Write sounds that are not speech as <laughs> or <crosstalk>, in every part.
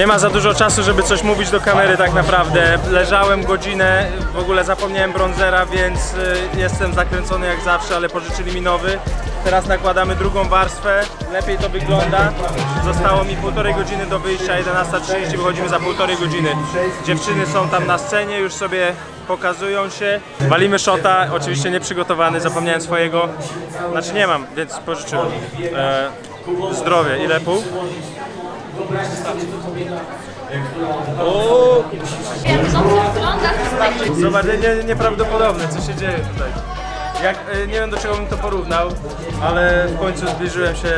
Nie ma za dużo czasu, żeby coś mówić do kamery tak naprawdę. Leżałem godzinę, w ogóle zapomniałem bronzera, więc y, jestem zakręcony jak zawsze, ale pożyczyli mi nowy. Teraz nakładamy drugą warstwę, lepiej to wygląda. Zostało mi półtorej godziny do wyjścia, 11.30, wychodzimy za półtorej godziny. Dziewczyny są tam na scenie, już sobie pokazują się. Walimy shota, oczywiście nieprzygotowany, zapomniałem swojego. Znaczy nie mam, więc pożyczyłem. E, zdrowie, ile pół? O, Dobrze wygląda tutaj. Zobacz, nie, nieprawdopodobne co się dzieje tutaj. Jak, e, nie wiem do czego bym to porównał, ale w końcu zbliżyłem się,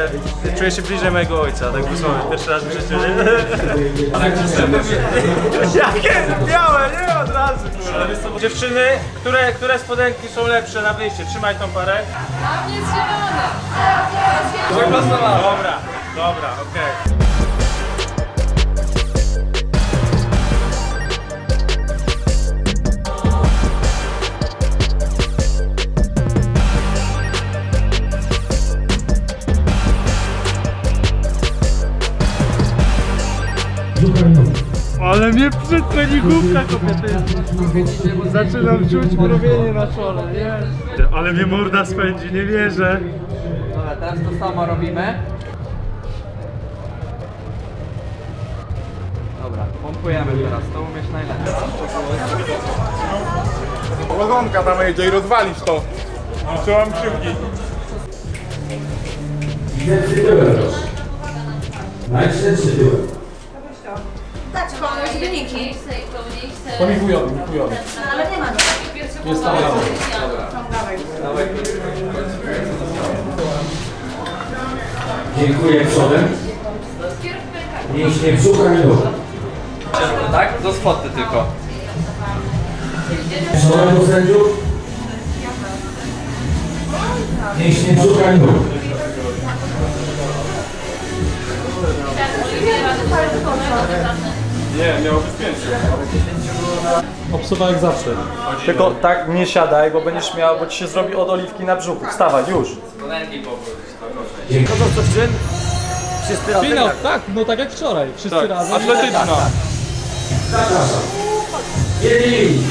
czuję się bliżej mojego ojca, tak dosłownie, pierwszy raz w życiu, nie? Jakie białe, nie od razu, kurwa. Dziewczyny, które, które spodenki są lepsze na wyjście? Trzymaj tą parę. A mnie jest zielone. Dobra, dobra, okej. Ale mnie przytreningówka kobiety. Zaczynam czuć mrowienie na czole, nie? Ale mnie morda spędzi, nie wierzę. Dobra, teraz to samo robimy. Dobra, pompujemy teraz, to umiesz najlepiej. Łagonka tam jedzie i rozwalisz to. Czułam krzywki. Komuś wyniki. Ponikują, ponikują. Ale nie ma. Jest tam brawo. Dziękuję przodem. Mięśnie brzucha i nóg. Tak? Do spoty tylko. Przodem do sędziów. Mięśnie brzucha i nóg. Nie, miało być pięć. Obsuwa jak zawsze. Tylko tak nie siadaj, bo będziesz miał, bo ci się zrobi od oliwki na brzuchu. Wstawaj, już. Spodenki powrócić. Finał, tak, no tak jak wczoraj. Wszyscy razem. Atletyczna. Jedni.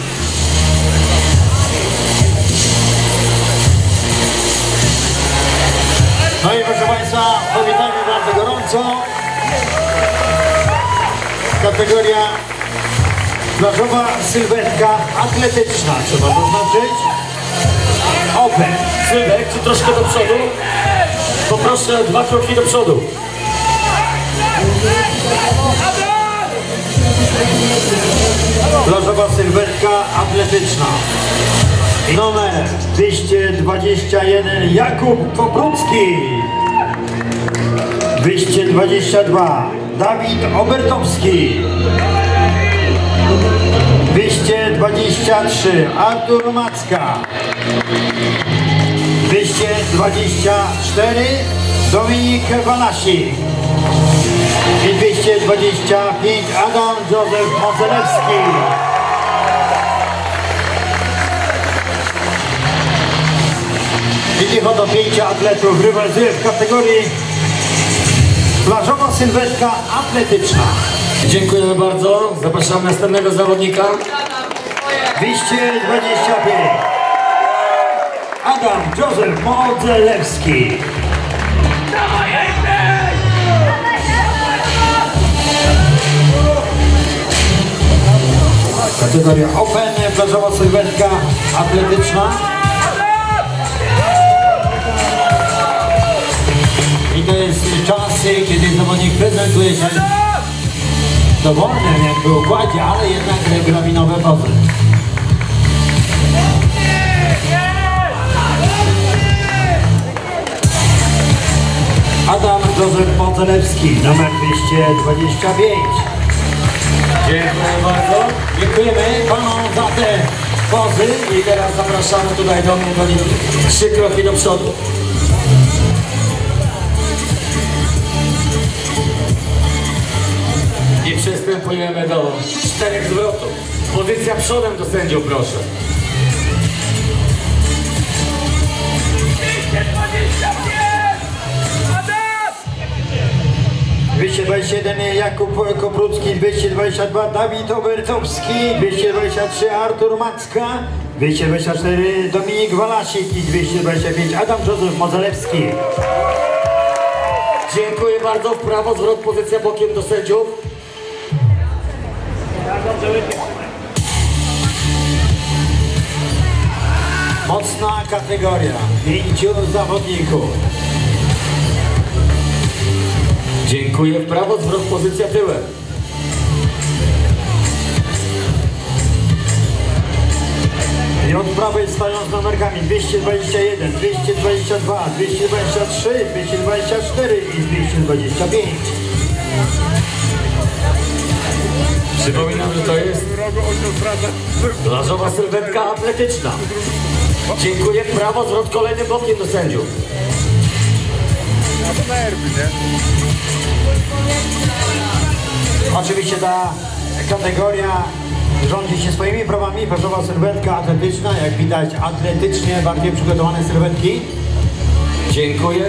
No i proszę Państwa, powitamy bardzo gorąco. Kategoria plażowa sylwetka atletyczna, trzeba zaznaczyć. Open. Sylwek, czy troszkę do przodu? Poproszę dwa kroki do przodu. Plażowa sylwetka atletyczna. Numer 221 Jakub Koprucki 222 Dawid Obertowski. 223 Artur Macka. 224 Dominik Wanasi. I 225 Adam Józef Mozelewski Widzich oto pięciu atletów rywalizuje w kategorii plażowa sylwetka atletyczna. Dziękujemy bardzo. Zapraszamy następnego zawodnika. 225. Adam Józef Modzelewski. Kategoria Open, plażowa sylwetka atletyczna. W dowolnym jakby układzie, ale jednak graminowe pozy. Adam Józef Modzelewski, numer 225. Dziękuję bardzo. Dziękujemy panom za te pozy i teraz zapraszamy tutaj do mnie, do trzy kroki do przodu. Przystępujemy do czterech zwrotów. Pozycja przodem do sędziów, proszę. 221 Jakub Koprucki, 222 Dawid Obertowski, 223 Artur Macka, 224 Dominik Walasik i 225 Adam Józef Modzelewski. Dziękuję bardzo. W prawo zwrot, pozycja bokiem do sędziów. Mocna kategoria. Pięciu zawodników. Dziękuję. W prawo zwrot, pozycja tyłem. I od prawej stoją z numerkami 221, 222, 223, 224 i 225. Przypominam, że to jest plażowa sylwetka atletyczna. Dziękuję. Prawo zwrot kolejnym bokiem do sędziów. A nerwy, nie? Oczywiście ta kategoria rządzi się swoimi prawami. Plażowa sylwetka atletyczna, jak widać atletycznie bardziej przygotowane sylwetki. Dziękuję.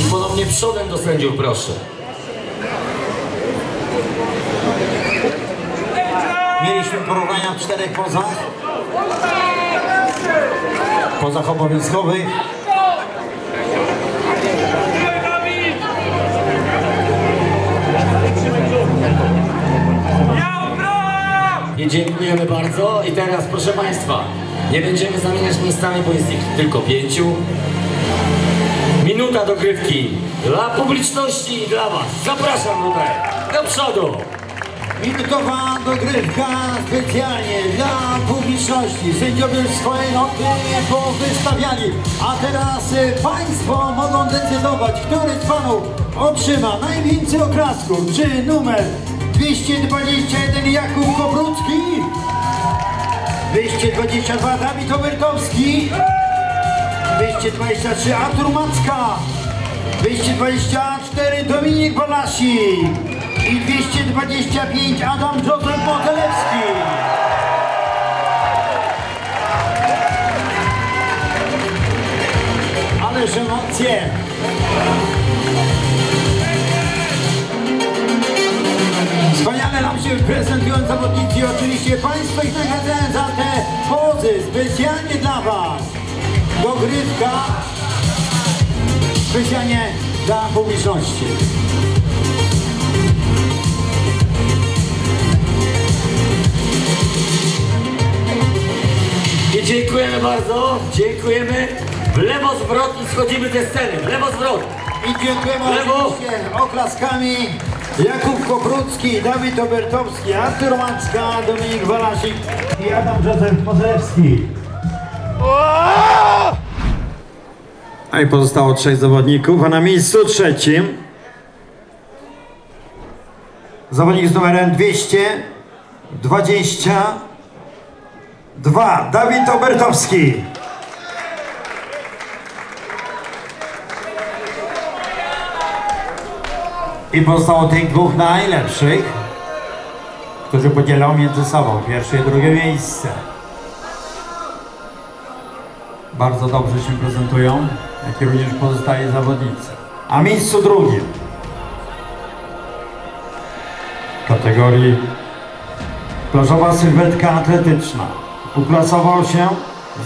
I ponownie przodem do sędziów proszę. Porównania w czterech pozach. Pozach obowiązkowych. I dziękujemy bardzo. I teraz, proszę Państwa, nie będziemy zamieniać miejscami, bo jest ich tylko pięciu. Minuta dogrywki dla publiczności i dla Was. Zapraszam tutaj, do przodu. Minutowa dogrywka specjalnie dla publiczności. Sędziowie swoje noty powystawiali. A teraz y, Państwo mogą decydować, który z Panów otrzyma najwięcej oklasków. Czy numer 221 Jakub Kobrucki, 222 Dawid Obertowski, 223 Artur Macka, 224 Dominik Balasi i 225 Adam Józef Motelewski. Ależ emocje! Wspaniale nam się prezentują zawodnicy oczywiście Państwo ich nagradzają za te pozy specjalnie dla Was. Dogrywka specjalnie dla publiczności. Dziękujemy bardzo, dziękujemy. W lewo zwrot i schodzimy ze sceny. W lewo zwrot. I dziękujemy Lewo. oczywiście oklaskami. Jakub Koprucki, Dawid Obertowski, Artur Macka, Dominik Walasik i Adam Józef Modzelewski. A i pozostało trzech zawodników, a na miejscu trzecim zawodnik z numerem 222 Dawid Obertowski. I pozostało tych dwóch najlepszych, którzy podzielą między sobą pierwsze i drugie miejsce. Bardzo dobrze się prezentują, jak i również pozostali zawodnicy. A miejscu drugim w kategorii plażowa sylwetka atletyczna uplasował się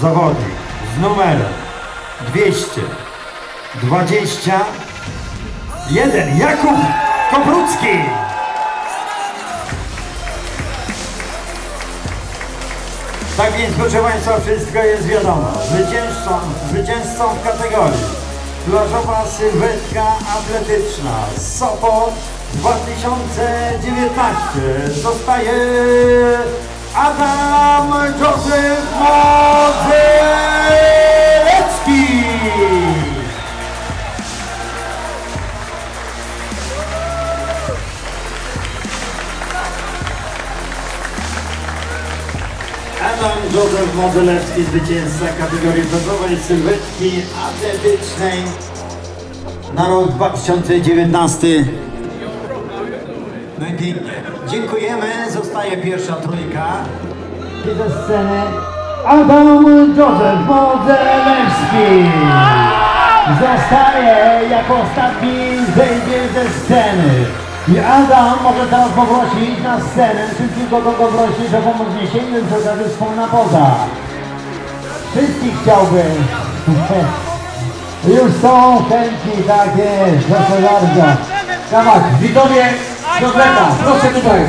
zawodnik z numerem 221 Jakub Koprucki. Tak więc proszę Państwa, wszystko jest wiadomo. Zwycięzcą, zwycięzcą w kategorii plażowa sylwetka atletyczna Sopot 2019 zostaje Adam Józef Modzelecki. Adam Józef Modzelewski, zwycięzca kategorii plażowej sylwetki atletycznej na rok 2019. No pięknie. Dziękujemy. Zostaje pierwsza trójka. I ze sceny Adam Józef Modzelewski. zostaje jako ostatni zejdzie ze sceny. I Adam może teraz poprosić na scenę, szybciutko go poprosić o pomoc przy okazji wspólna poza. Wszystkich chciałbym. <laughs> Już są chętni, tak jest, proszę bardzo. Dawaj, widzowie Józefa, proszę tutaj.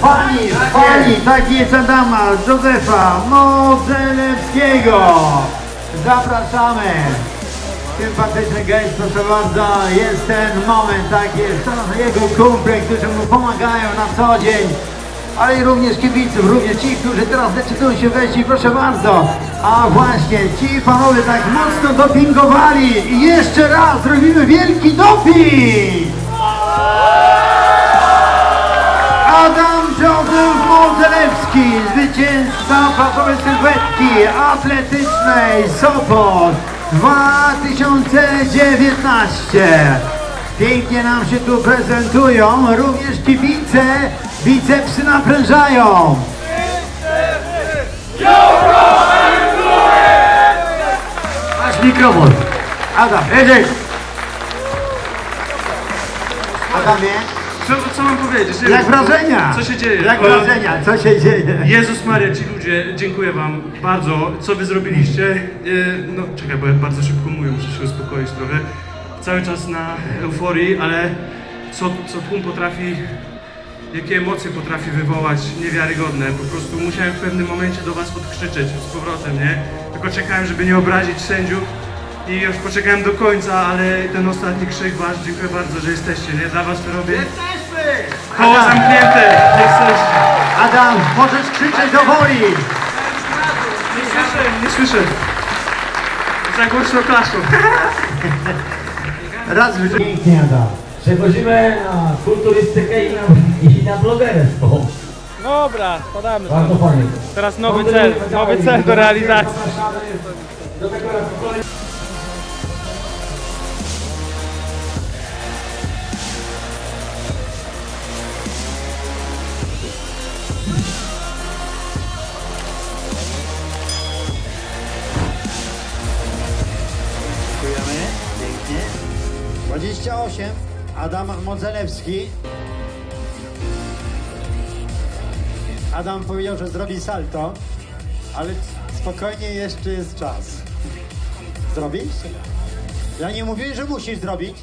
Pani, pani, tak jest Adama, Józefa Modzelewskiego. Zapraszamy. Sympatyczny gest, proszę bardzo, jest ten moment, tak jest, jego kumple, którzy mu pomagają na co dzień, ale i również kibiców, również ci, którzy teraz decydują się wejść i proszę bardzo, a właśnie ci panowie tak mocno dopingowali i jeszcze raz zrobimy wielki doping! Adam Józef Modzelewski, zwycięzca plażowej sylwetki atletycznej Sopot 2019. Pięknie nam się tu prezentują, również kibice bicepsy naprężają. Masz mikrofon. Adam, jedziesz. Adamie. Co, co mam powiedzieć? Nie Jak wiem, wrażenia? Co się dzieje? Jak E, wrażenia? Co się dzieje? Jezus Maria, ci ludzie, dziękuję wam bardzo. Co wy zrobiliście? E, No czekaj, bo ja bardzo szybko mówię, muszę się uspokoić trochę. Cały czas na euforii, ale co, co tłum potrafi, jakie emocje potrafi wywołać, niewiarygodne. Po prostu musiałem w pewnym momencie do was odkrzyczeć z powrotem, nie? Tylko czekałem, żeby nie obrazić sędziów. I już poczekałem do końca, ale ten ostatni krzyk wasz, dziękuję bardzo, że jesteście, nie? Dla was to robię. Koło zamknięte, jesteście. Adam, możesz krzyczeć do woli. Nie słyszę, nie słyszę. Za głośno klaszą. <laughs> Raz w Pięknie, Adam. Przechodzimy na kulturystykę i na, i na blogerstwo. Dobra, podamy. Bardzo fajnie. Teraz nowy cel, nowy cel do realizacji. Do tego raz 28. Adam Modzelewski. Adam powiedział, że zrobi salto, ale spokojnie jeszcze jest czas. Zrobisz? Ja nie mówię, że musisz zrobić,